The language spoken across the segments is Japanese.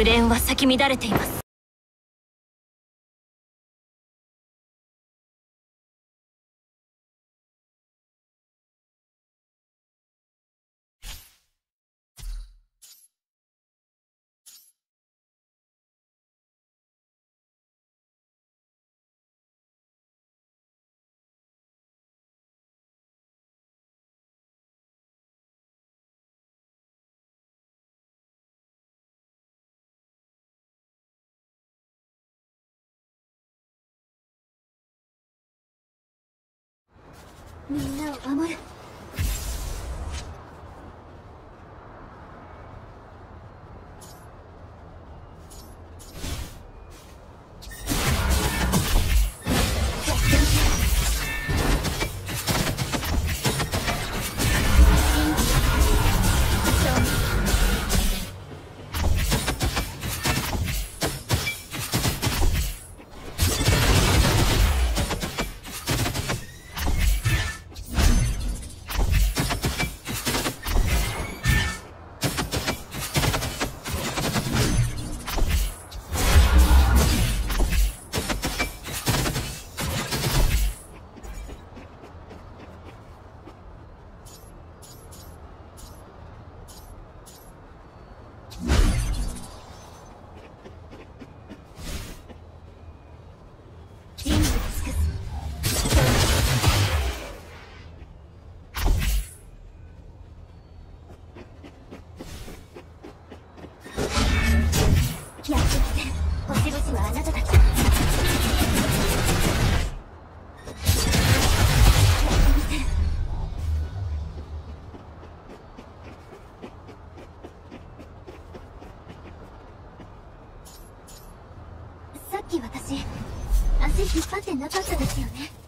紅蓮は咲き乱れています。みんなを守る。き私足引っ張ってなかったですよね。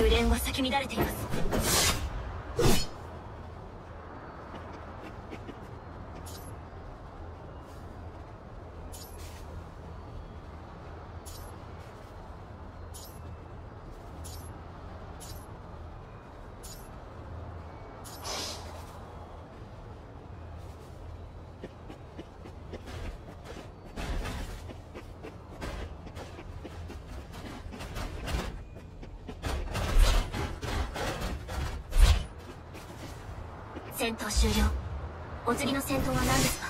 無連は咲き乱れています。戦闘終了。お次の戦闘は何ですか？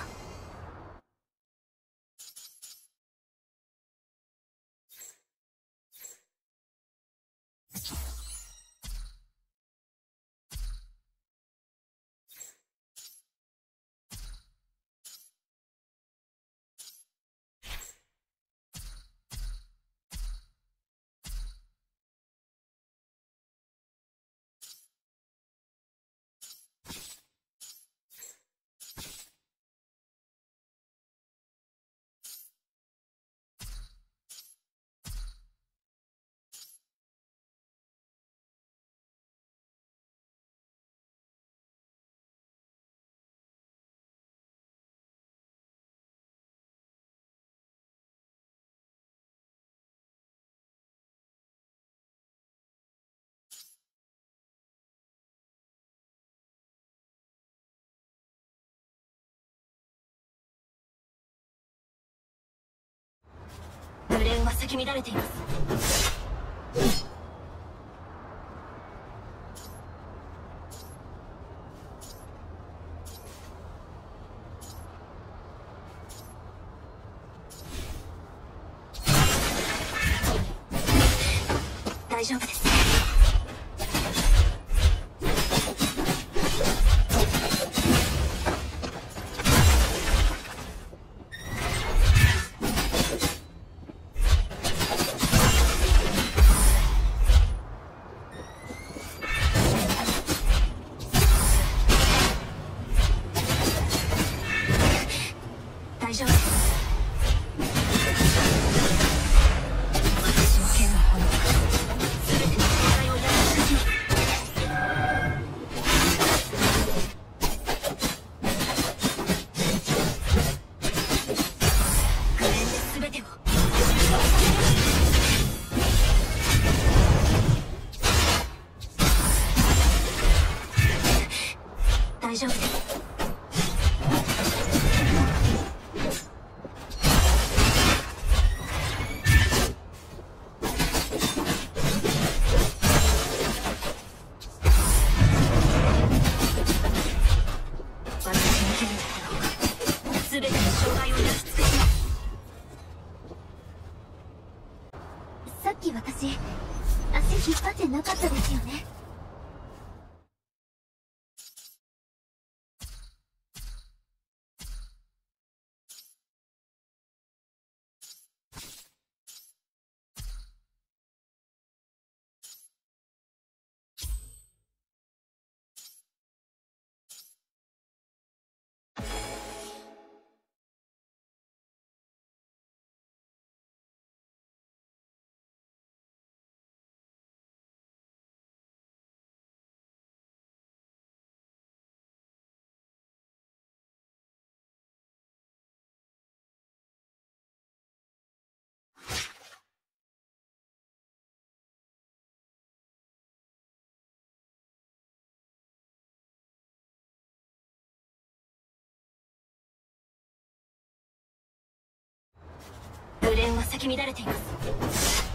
ブレーンは咲き乱れています。大丈夫です。なかったですよね。ブレーンは咲き乱れています。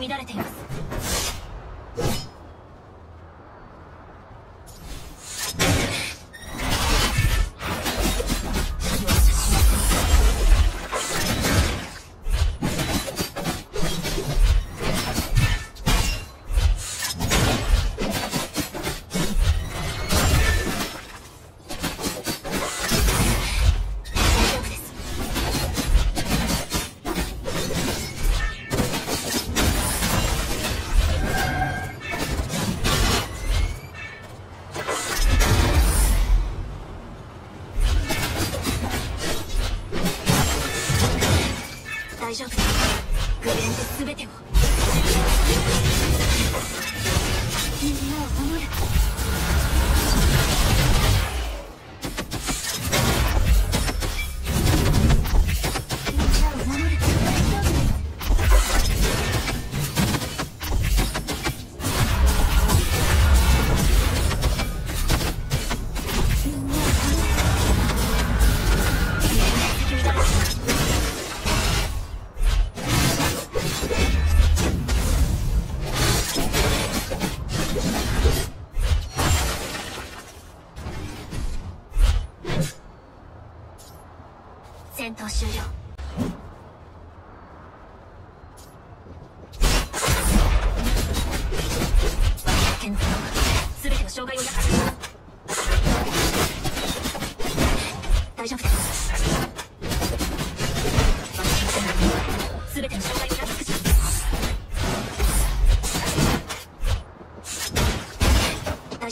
き乱れています。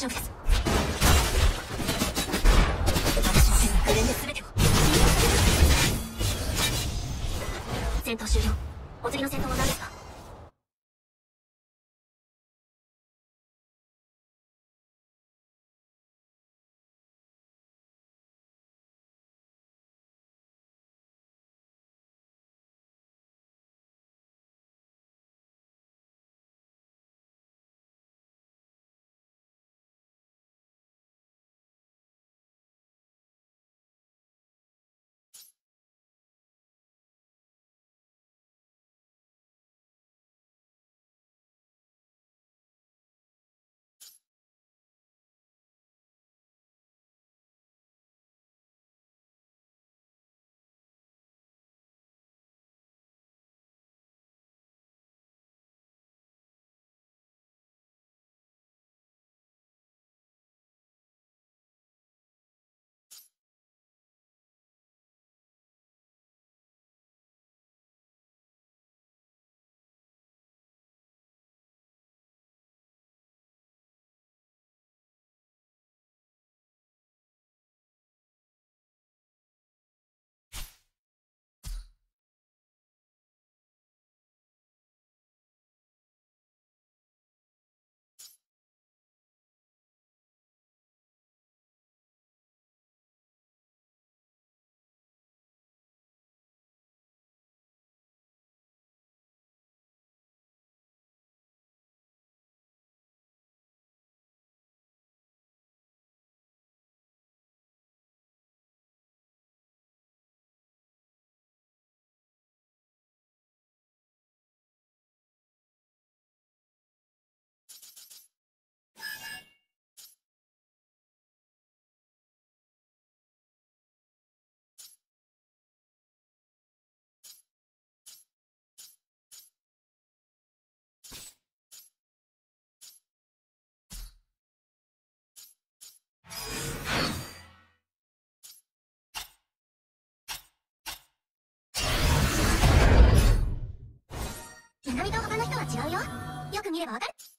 丈夫です。私の手がで全てを戦闘終了。お次の戦闘は何く見ればわかる。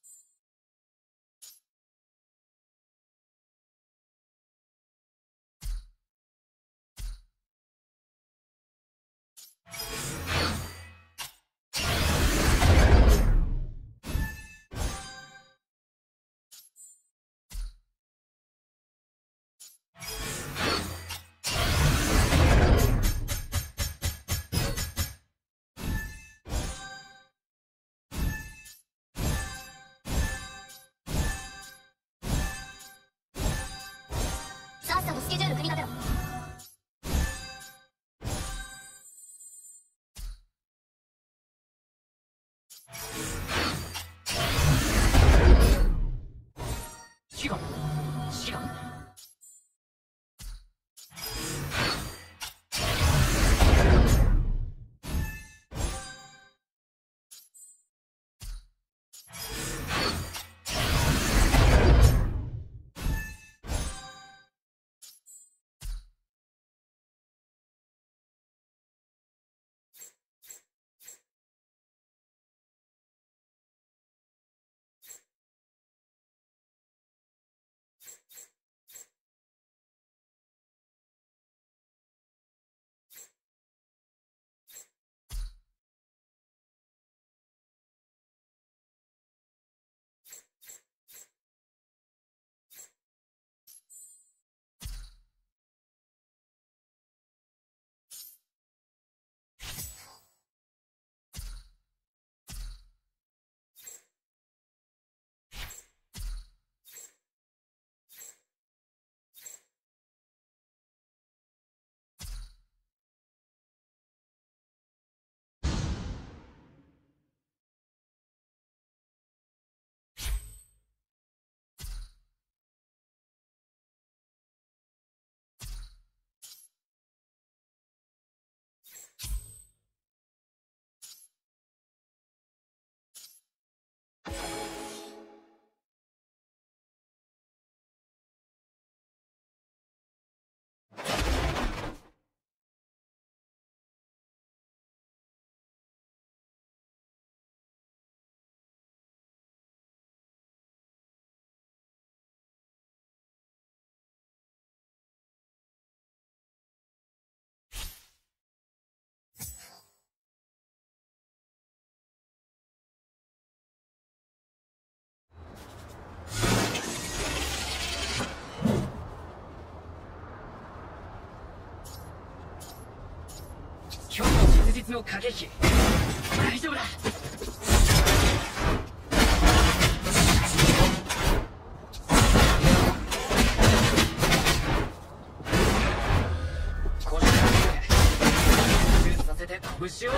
率の過激大丈夫だ。させて。拳を。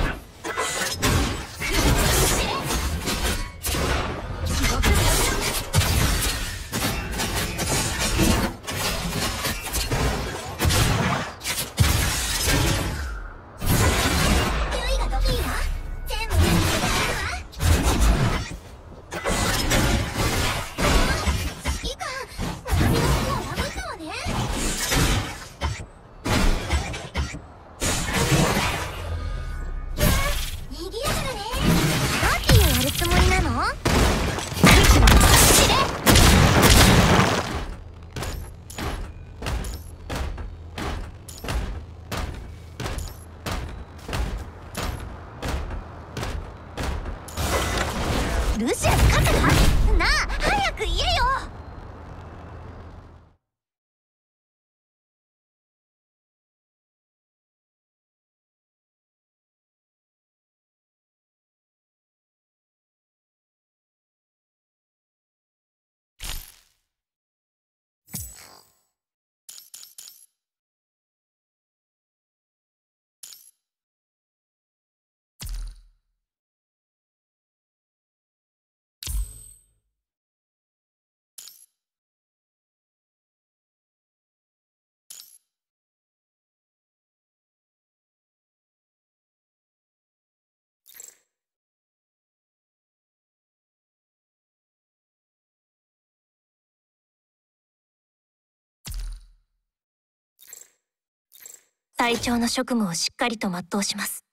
隊長の職務をしっかりと全うします。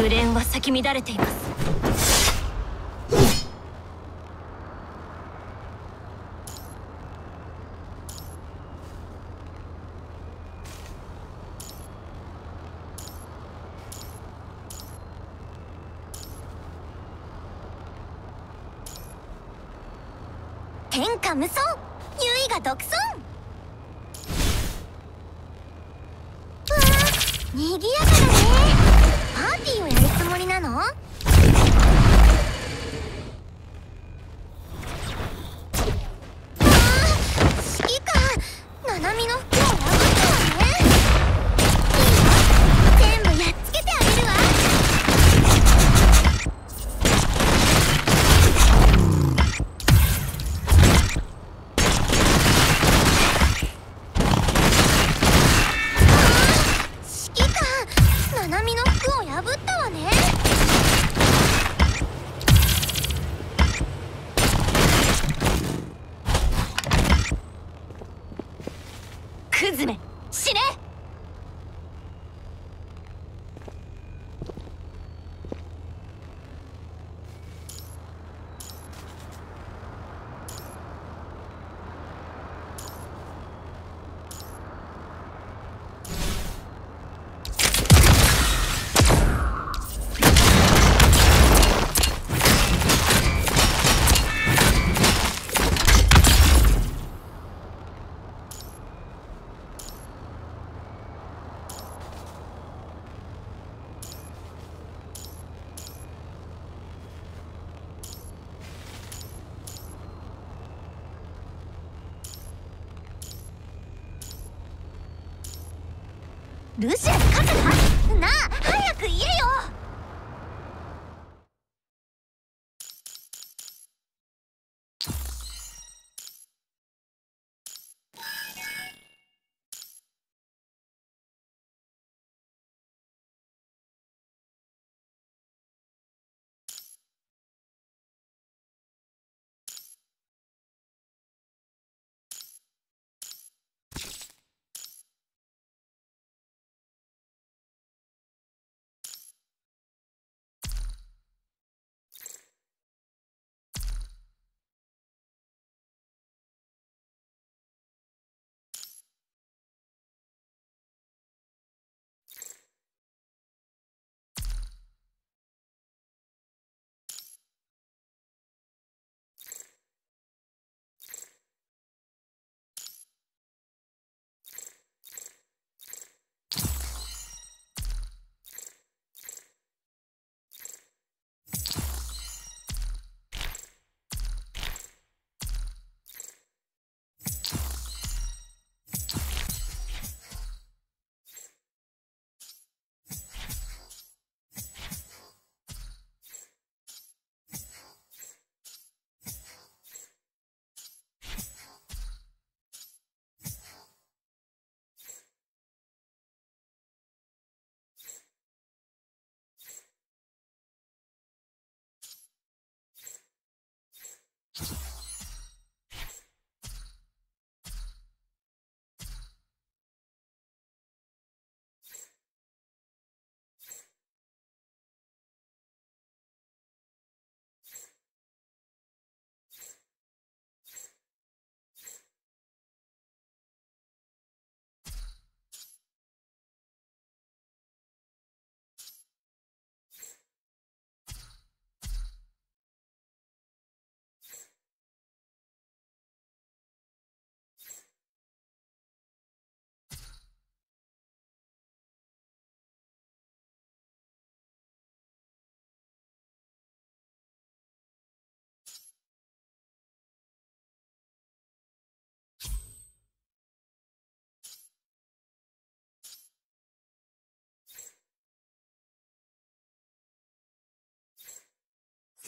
紅蓮は咲き乱れています。天下無双。優位が独尊。うわあにぎやか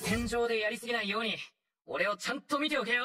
戦場でやりすぎないように、俺をちゃんと見ておけよ。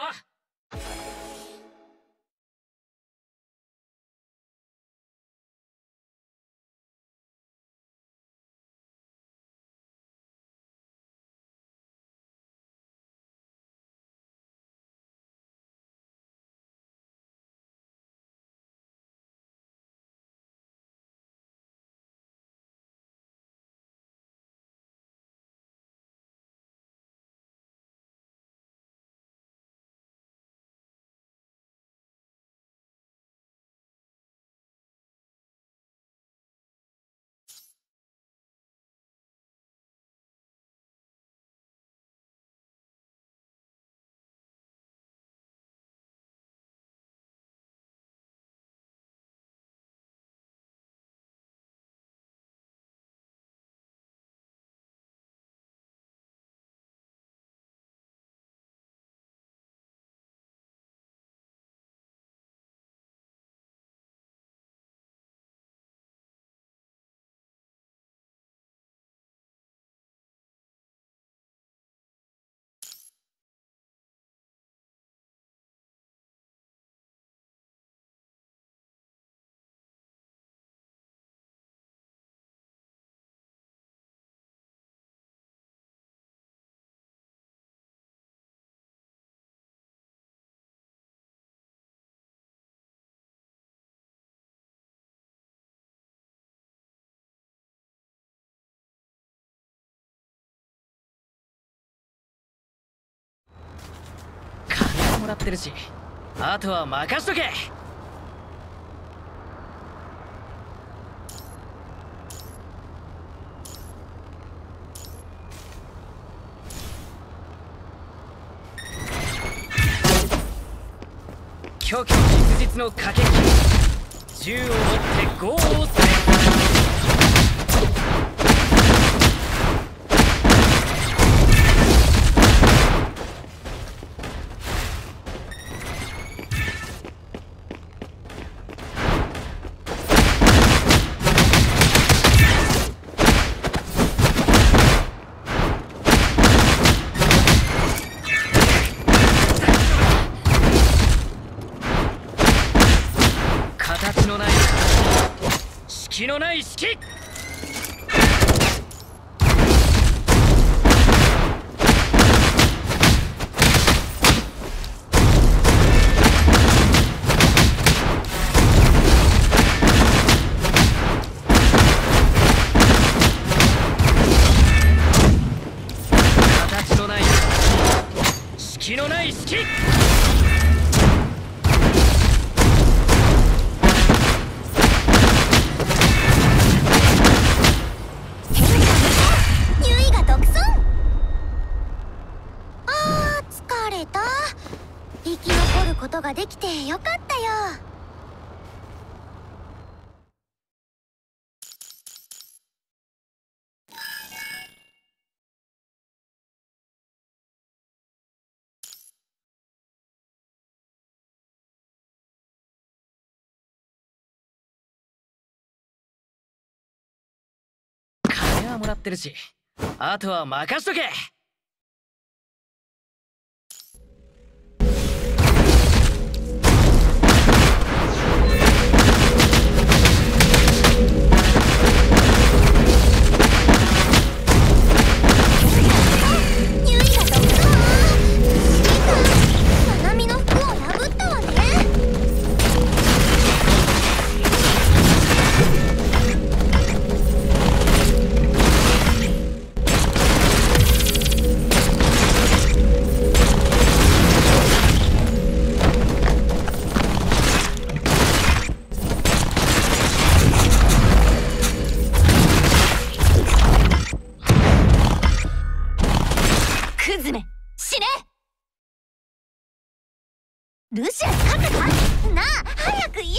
もらってるし。あとは任しとけ。虚虚実実の駆け引き。銃を持ってゴーをせ形金はもらってるしあとは任しとけ。ルシアス勝った？かなあ早く言えよ。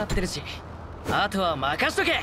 なってるし。あとは任しとけ。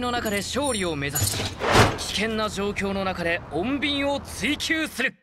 の中で勝利を目指し危険な状況の中で穏便を追求する。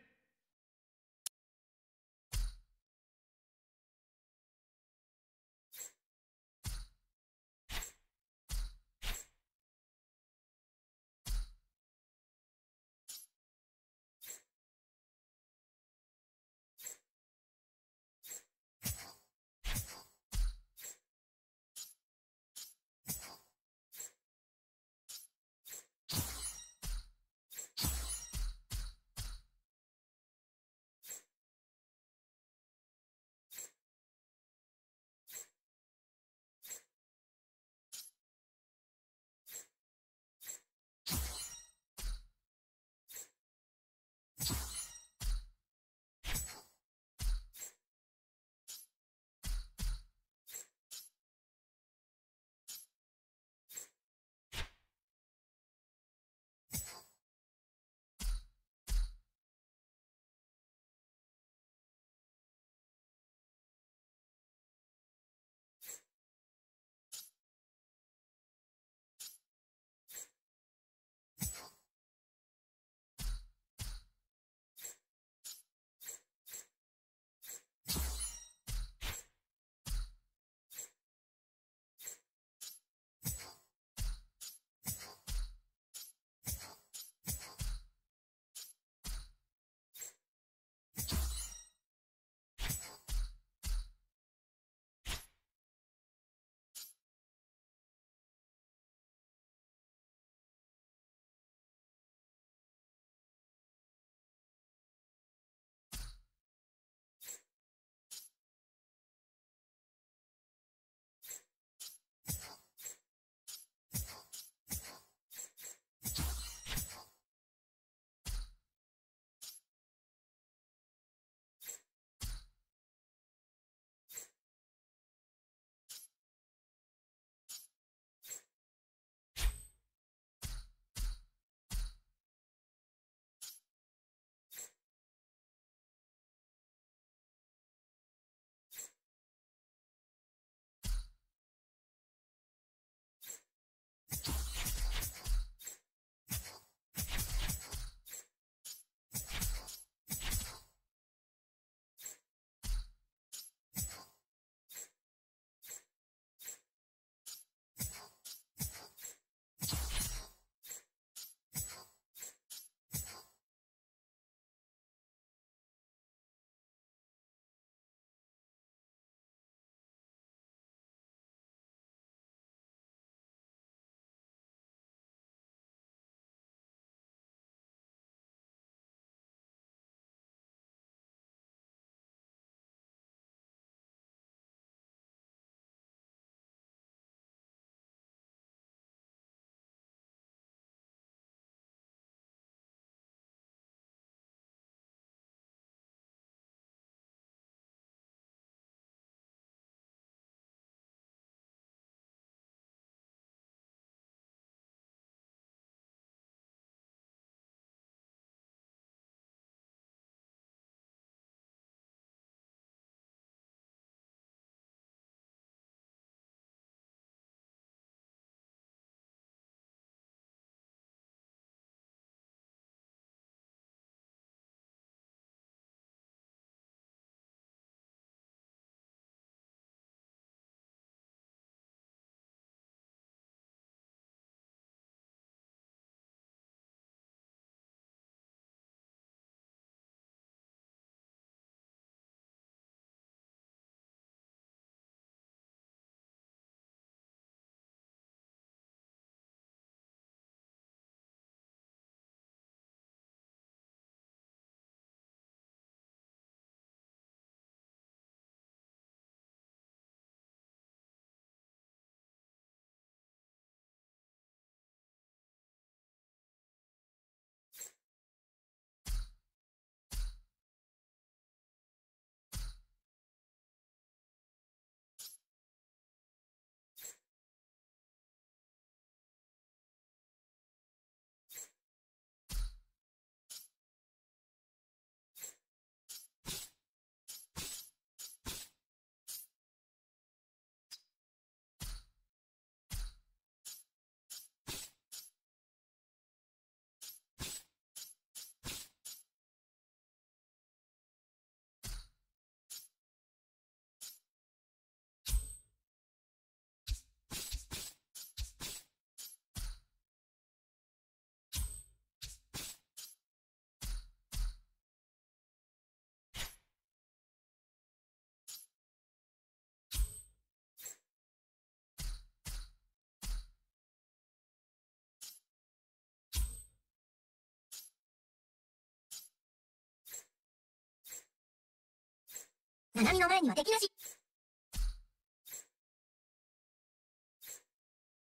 ナナミの前には敵なし。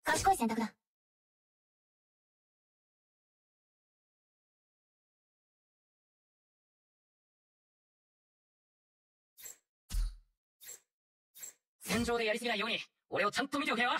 賢い選択だ。戦場でやりすぎないように俺をちゃんと見ておけよ